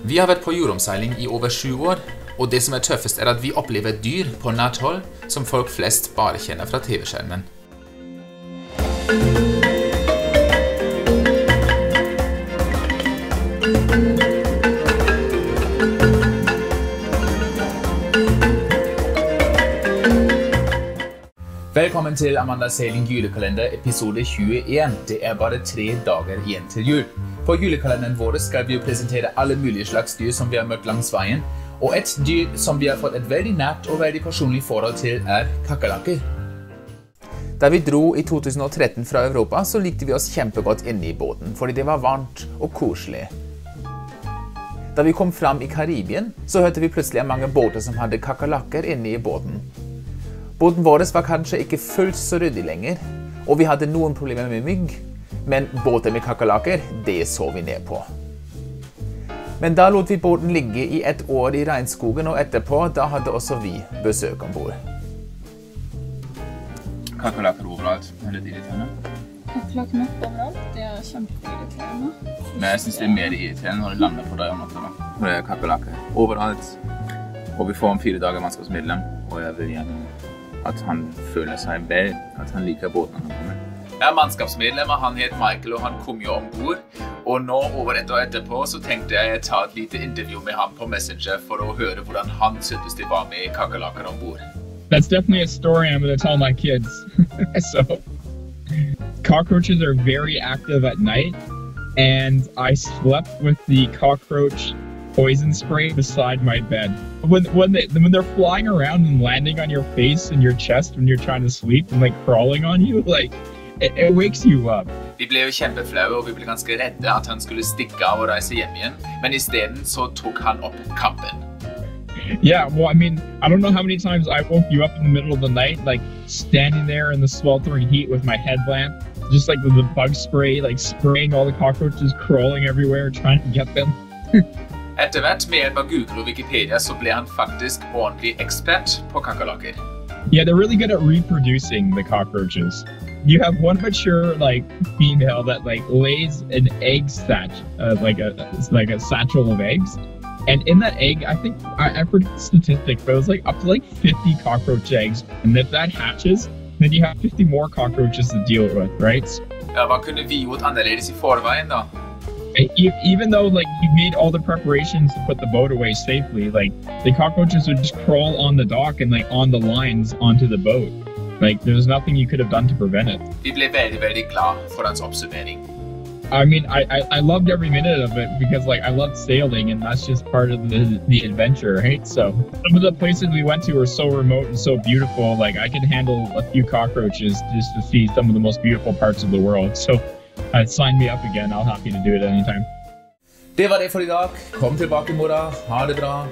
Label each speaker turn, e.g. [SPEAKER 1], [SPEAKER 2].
[SPEAKER 1] Vi har vært på jordomseiling i over sju år, og det som er tøffest, er at vi opplever dyr på nært hold som folk flest bare kjenner fra TV-skjermen. Velkommen til Amanda Seiling julekalender episode 21. Det er bare tre dager igjen til jul. På julekalenderen vår skal vi jo presentere alle mulige slags dyr som vi har møtt langs veien. Og et dyr som vi har fått et veldig nært og veldig personlig forhold til, er kakerlakker. Da vi dro i 2013 fra Europa, så likte vi oss kjempegodt inne i båten, fordi det var varmt og koselig. Da vi kom fram i Karibien, så hørte vi plutselig av mange båter som hadde kakerlakker inne i båten. Båten vår var kanskje ikke fullt så ryddig lenger, og vi hadde noen problemer med mygg, men båter med kakerlakker, det så vi ned på. Men da lot vi båten ligge i et år i regnskogen, og etterpå da hadde også vi besøk om bord.
[SPEAKER 2] Kakerlakker overalt. Det er litt irriterende.
[SPEAKER 3] Kakerlakker overalt. Det er kjempeirriterende.
[SPEAKER 2] Men jeg syns det er mer irriterende når det lander på deg om natta. Det er kakerlakker overalt. Og vi får om fire dager mannskapsmedlem, og jeg vil gjerne at han føler seg bedre, at han liker båten han kommer.
[SPEAKER 1] Jeg er mannskapsmedlem, og han het Michael, og han kom jo om bord. Og nå, over et år etterpå, så tenkte jeg å ta et lite intervju med ham på Messenger for å høre hvordan han syntes var med om bord.
[SPEAKER 4] That's definitely a story I'm going to tell my kids. so, cockroaches are very active at night, and I slept with the cockroach poison spray beside my bed. When when they when they're flying around and landing on your face and your chest when you're trying to sleep and like crawling on you, like it, it wakes you up.
[SPEAKER 1] Vi ble jo kjempeflaue og vi ble ganske redde at han skulle stikke av og reise hjem igjen, men isteden så tok han opp kampen.
[SPEAKER 4] Yeah, well, I mean, I don't know how many times I woke you up in the middle of the night, like standing there in the sweltering heat with my headlamp, just like with the bug spray, like spraying all the cockroaches crawling everywhere, trying to get them.
[SPEAKER 1] Etter hvert, med hjelp av Google og Wikipedia, så ble han faktisk ordentlig ekspert på kakerlakker.
[SPEAKER 4] Yeah, they're really good at reproducing the cockroaches. You have one mature like female that like lays an egg satch, uh, like a like a satchel of eggs, and in that egg, I think I, I forget the statistic, but it was like up to like 50 cockroach eggs, and if that hatches, then you have 50 more cockroaches to deal with, right?
[SPEAKER 1] Ja, hva kunne vi gjort annerledes i forveien, da?
[SPEAKER 4] Even though like you made all the preparations to put the boat away safely, like the cockroaches would just crawl on the dock and like on the lines onto the boat. Like there's nothing you could have done to prevent it.
[SPEAKER 1] Vi ble veldig, veldig glad for hans oppsummering.
[SPEAKER 4] I mean, I, I, I loved every minute of it because like I loved sailing and that's just part of the, the adventure, right? So some of the places we went to were so remote and so beautiful. Like I could handle a few cockroaches just to see some of the most beautiful parts of the world. So uh, sign me up again. I'll happy to do it anytime.
[SPEAKER 1] Det var det for i dag. Kom tilbake i morgen. Ha det bra.